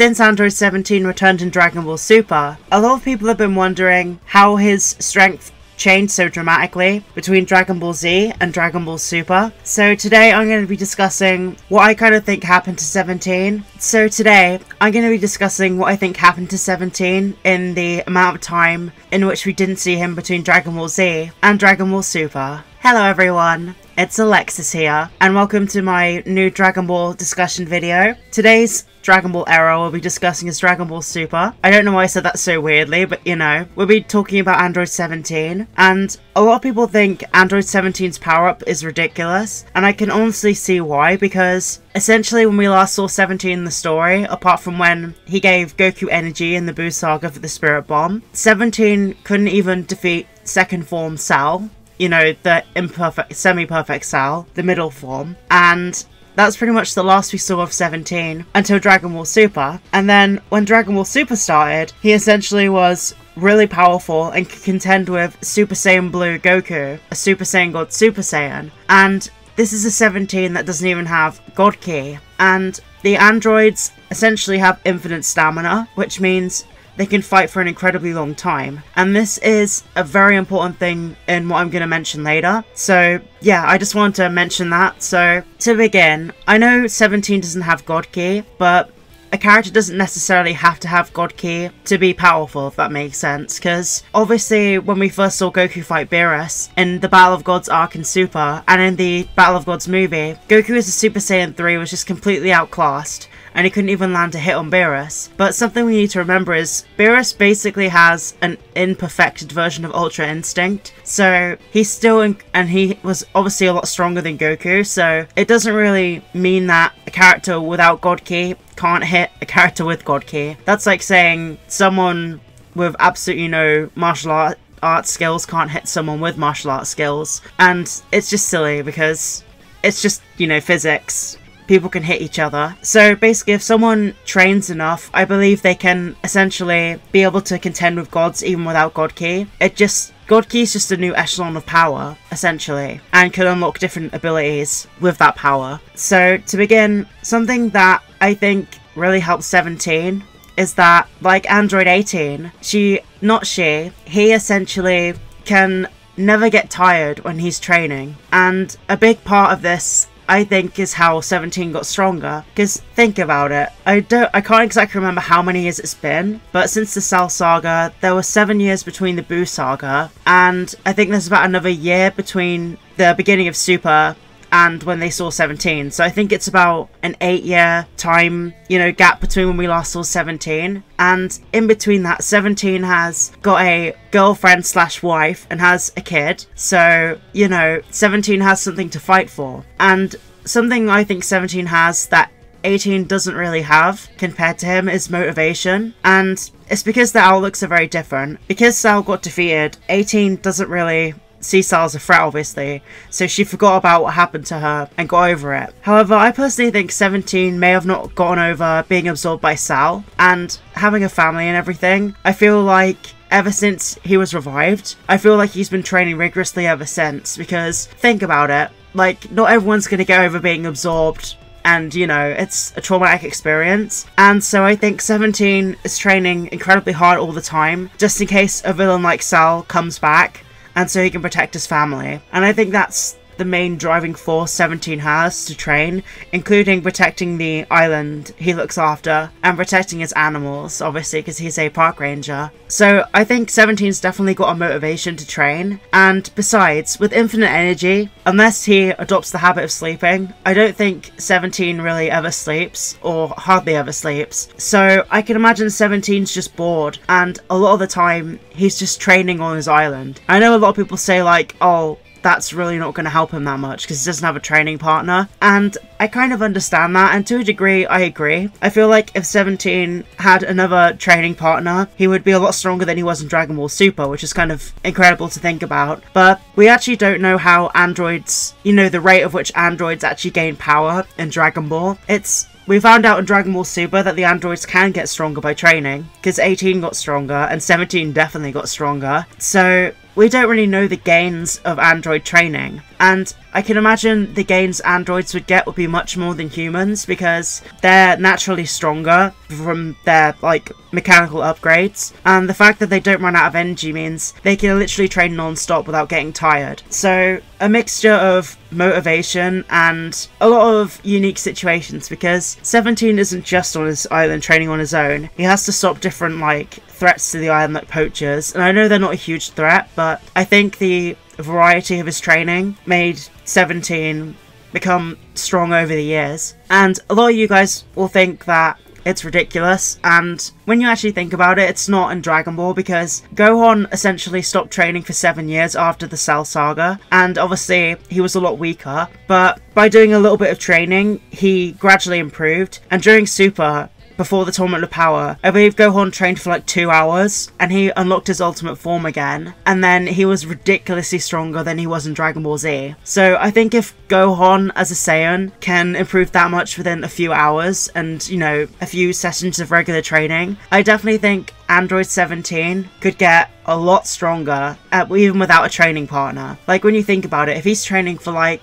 since Android 17 returned in Dragon Ball Super, a lot of people have been wondering how his strength changed so dramatically between Dragon Ball Z and Dragon Ball Super. So today I'm going to be discussing what I kind of think happened to 17. So today I'm going to be discussing what I think happened to 17 in the amount of time in which we didn't see him between Dragon Ball Z and Dragon Ball Super. Hello everyone, it's Alexis here, and welcome to my new Dragon Ball discussion video. Today's Dragon Ball Era we'll be discussing is Dragon Ball Super. I don't know why I said that so weirdly, but you know, we'll be talking about Android 17, and a lot of people think Android 17's power-up is ridiculous, and I can honestly see why, because essentially when we last saw 17 in the story, apart from when he gave Goku energy in the Buu Saga for the Spirit Bomb, 17 couldn't even defeat second form Cell, you know, the imperfect, semi-perfect Cell, the middle form, and that's pretty much the last we saw of 17 until Dragon Ball Super. And then when Dragon Ball Super started, he essentially was really powerful and could contend with Super Saiyan Blue Goku, a Super Saiyan God Super Saiyan. And this is a 17 that doesn't even have God Ki. And the androids essentially have infinite stamina, which means they can fight for an incredibly long time. And this is a very important thing in what I'm going to mention later. So yeah, I just wanted to mention that. So to begin, I know 17 doesn't have God Ki, but a character doesn't necessarily have to have God Ki to be powerful, if that makes sense. Because obviously, when we first saw Goku fight Beerus in the Battle of Gods arc in Super, and in the Battle of Gods movie, Goku as a Super Saiyan 3 was just completely outclassed and he couldn't even land a hit on Beerus. But something we need to remember is Beerus basically has an imperfected version of Ultra Instinct, so he's still, in, and he was obviously a lot stronger than Goku, so it doesn't really mean that a character without God Ki can't hit a character with God Ki. That's like saying someone with absolutely no martial art art skills can't hit someone with martial art skills. And it's just silly because it's just, you know, physics people can hit each other. So basically, if someone trains enough, I believe they can essentially be able to contend with gods even without God Ki. It just God Ki is just a new echelon of power, essentially, and can unlock different abilities with that power. So to begin, something that I think really helps 17 is that, like Android 18, she, not she, he essentially can never get tired when he's training. And a big part of this I think is how 17 got stronger. Because think about it, I don't, I can't exactly remember how many years it's been, but since the Cell Saga, there were seven years between the Buu Saga, and I think there's about another year between the beginning of Super and when they saw 17. So I think it's about an eight year time, you know, gap between when we last saw 17. And in between that, 17 has got a girlfriend slash wife and has a kid. So, you know, 17 has something to fight for. And something I think 17 has that 18 doesn't really have compared to him is motivation. And it's because the outlooks are very different. Because Cell got defeated, 18 doesn't really Cell's a threat, obviously, so she forgot about what happened to her and got over it. However, I personally think 17 may have not gotten over being absorbed by Cell and having a family and everything. I feel like ever since he was revived, I feel like he's been training rigorously ever since because think about it, like, not everyone's gonna get over being absorbed and you know it's a traumatic experience and so i think 17 is training incredibly hard all the time just in case a villain like Cell comes back and so he can protect his family. And I think that's the main driving force 17 has to train, including protecting the island he looks after and protecting his animals, obviously, because he's a park ranger. So I think 17's definitely got a motivation to train, and besides, with infinite energy, unless he adopts the habit of sleeping, I don't think 17 really ever sleeps, or hardly ever sleeps. So I can imagine 17's just bored, and a lot of the time, he's just training on his island. I know a lot of people say like, oh, that's really not going to help him that much because he doesn't have a training partner. And I kind of understand that, and to a degree, I agree. I feel like if 17 had another training partner, he would be a lot stronger than he was in Dragon Ball Super, which is kind of incredible to think about. But we actually don't know how androids, you know, the rate of which androids actually gain power in Dragon Ball. It's we found out in Dragon Ball Super that the androids can get stronger by training, because 18 got stronger and 17 definitely got stronger. So we don't really know the gains of android training. And I can imagine the gains androids would get would be much more than humans because they're naturally stronger from their like mechanical upgrades and the fact that they don't run out of energy means they can literally train non-stop without getting tired. So a mixture of motivation and a lot of unique situations because 17 isn't just on his island training on his own. He has to stop different like threats to the island like poachers and I know they're not a huge threat but I think the variety of his training made 17 become strong over the years. And a lot of you guys will think that it's ridiculous, and when you actually think about it, it's not in Dragon Ball because Gohan essentially stopped training for seven years after the Cell Saga, and obviously he was a lot weaker, but by doing a little bit of training, he gradually improved, and during Super, before the Tournament of Power. I believe Gohan trained for like two hours and he unlocked his ultimate form again. And then he was ridiculously stronger than he was in Dragon Ball Z. So I think if Gohan as a Saiyan can improve that much within a few hours and, you know, a few sessions of regular training, I definitely think Android 17 could get a lot stronger, uh, even without a training partner. Like, when you think about it, if he's training for like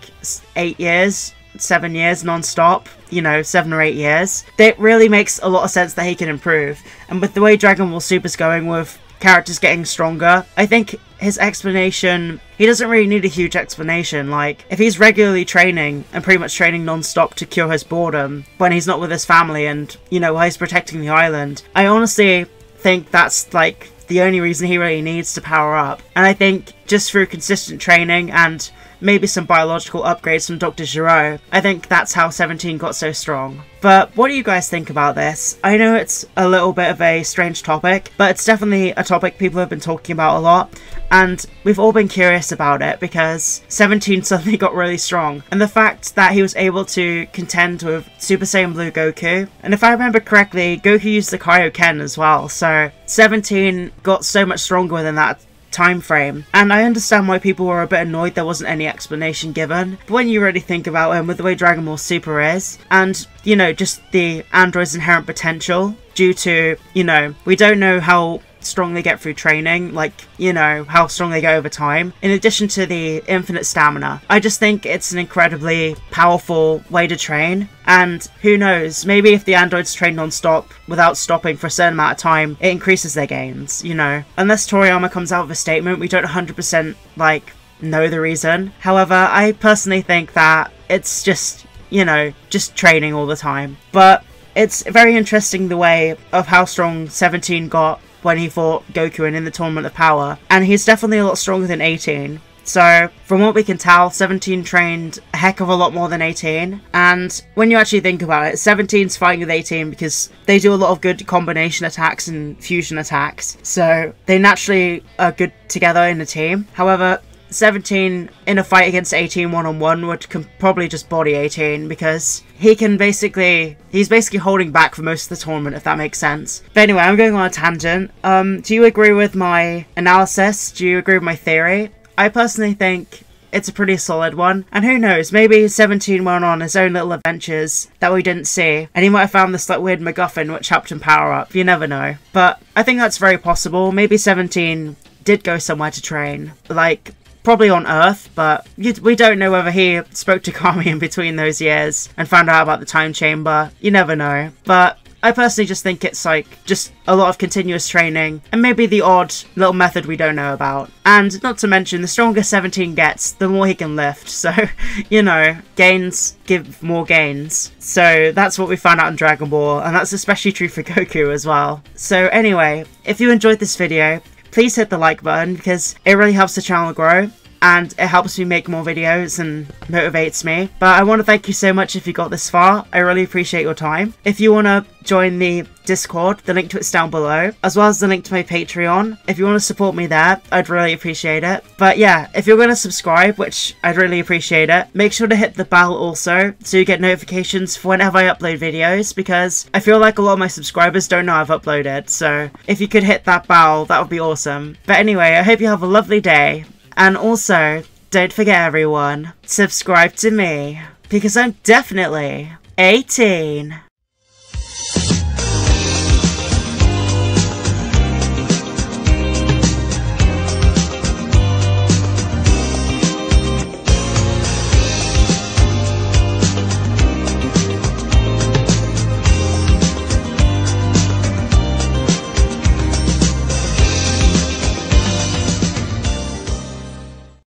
eight years, seven years non-stop, you know, seven or eight years, it really makes a lot of sense that he can improve. And with the way Dragon Ball Super's going with characters getting stronger, I think his explanation, he doesn't really need a huge explanation. Like, if he's regularly training and pretty much training non-stop to cure his boredom when he's not with his family and, you know, while he's protecting the island, I honestly think that's like the only reason he really needs to power up. And I think just through consistent training and maybe some biological upgrades from Dr. Gero. I think that's how 17 got so strong. But what do you guys think about this? I know it's a little bit of a strange topic, but it's definitely a topic people have been talking about a lot, and we've all been curious about it because 17 suddenly got really strong, and the fact that he was able to contend with Super Saiyan Blue Goku, and if I remember correctly, Goku used the Kaioken as well, so 17 got so much stronger within that time frame. And I understand why people were a bit annoyed there wasn't any explanation given. But when you really think about it, with the way Dragon Ball Super is, and, you know, just the android's inherent potential due to, you know, we don't know how strong they get through training, like, you know, how strong they get over time, in addition to the infinite stamina. I just think it's an incredibly powerful way to train, and who knows, maybe if the androids train non-stop without stopping for a certain amount of time, it increases their gains, you know. Unless Toriyama comes out with a statement, we don't 100% like know the reason. However, I personally think that it's just, you know, just training all the time. But it's very interesting the way of how strong 17 got when he fought Goku and in the Tournament of Power, and he's definitely a lot stronger than 18. So, from what we can tell, 17 trained a heck of a lot more than 18. And when you actually think about it, 17's fighting with 18 because they do a lot of good combination attacks and fusion attacks. So, they naturally are good together in a team. However, 17 in a fight against 18 one-on-one would probably just body 18 because he can basically he's basically holding back for most of the tournament if that makes sense but anyway i'm going on a tangent um do you agree with my analysis do you agree with my theory i personally think it's a pretty solid one. And who knows, maybe 17 went on his own little adventures that we didn't see, and he might have found this like weird MacGuffin which helped him power up. You never know. But I think that's very possible. Maybe 17 did go somewhere to train. Like, probably on Earth, but we don't know whether he spoke to Kami in between those years and found out about the time chamber. You never know. But I personally just think it's like just a lot of continuous training and maybe the odd little method we don't know about. And not to mention, the stronger 17 gets, the more he can lift. So, you know, gains give more gains. So that's what we found out in Dragon Ball, and that's especially true for Goku as well. So anyway, if you enjoyed this video, please hit the like button because it really helps the channel grow and it helps me make more videos and motivates me. But I want to thank you so much if you got this far. I really appreciate your time. If you want to join the Discord, the link to it's down below, as well as the link to my Patreon. If you want to support me there, I'd really appreciate it. But yeah, if you're going to subscribe, which I'd really appreciate it, make sure to hit the bell also so you get notifications for whenever I upload videos because I feel like a lot of my subscribers don't know I've uploaded. So if you could hit that bell, that would be awesome. But anyway, I hope you have a lovely day and also, don't forget everyone, subscribe to me, because I'm definitely 18.